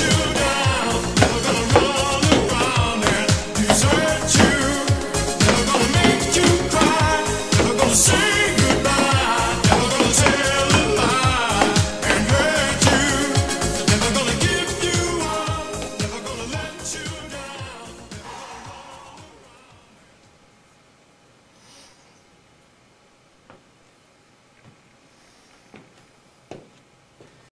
you.